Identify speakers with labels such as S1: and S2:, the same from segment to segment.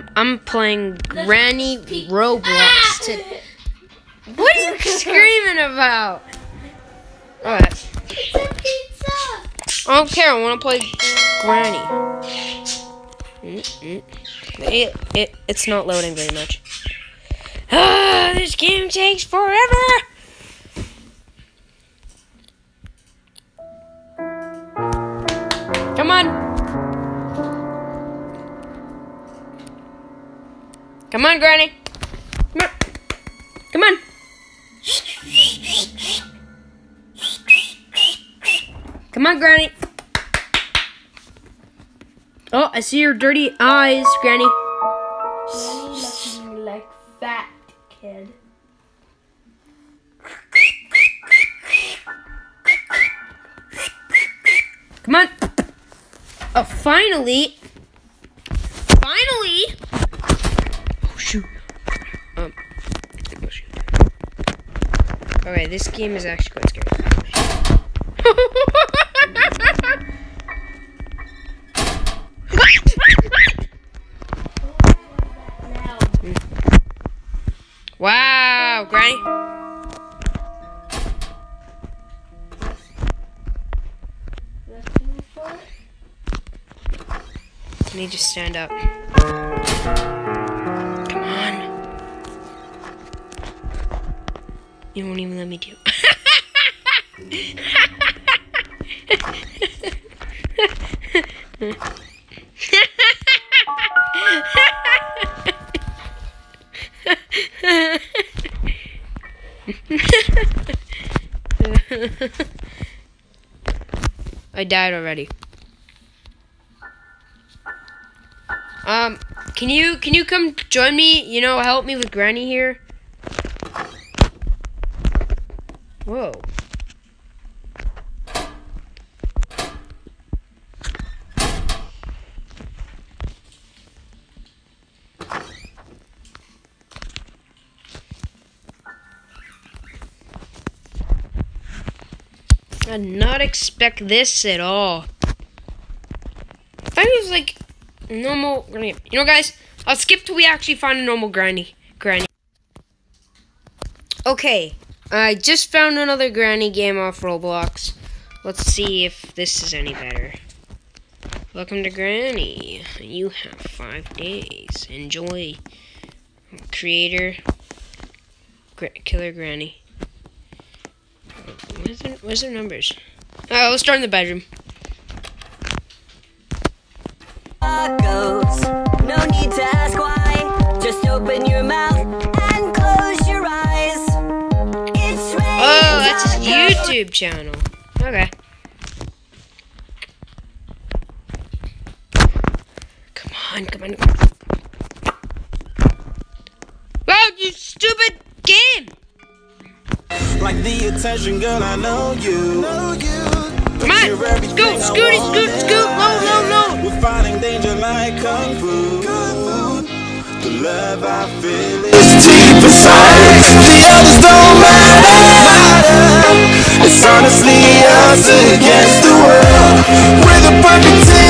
S1: Um, I'm playing Granny Roblox today. What are you screaming about? Alright.
S2: Pizza, pizza.
S1: I don't care. I want to play Granny. Mm-mm. It, it, it's not loading very much. Ah, this game takes forever. Come on, Granny. Come on. Come on. Come on, Granny. Oh, I see your dirty eyes, Granny.
S2: Like fat kid.
S1: Come on. Oh. Finally. Oh, shoot. Um. Oh, shoot. Okay, this game is actually quite scary. Wow, Granny. Me just stand up. You won't even let me do. I died already. Um, can you can you come join me? You know, help me with Granny here. Whoa. I did not expect this at all. I thought it was like normal granny. You know, guys, I'll skip till we actually find a normal granny. Granny. Okay, I just found another granny game off Roblox. Let's see if this is any better. Welcome to Granny. You have five days. Enjoy. Creator. Killer Granny. Where's their, where's their numbers? Oh, let's start in the bedroom.
S3: No need to ask why. Just open your mouth
S1: YouTube channel. Okay. Come on, come on. Oh, you stupid game!
S4: Like the attention, girl, I know you. Know you.
S1: Come on! Scoot, scooty, scoot, scoot, low, low, low!
S4: We're fighting danger like kung fu. The love I feel is deep inside. The others don't matter. It's honestly us against the world. We're the perfect team.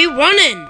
S1: you running?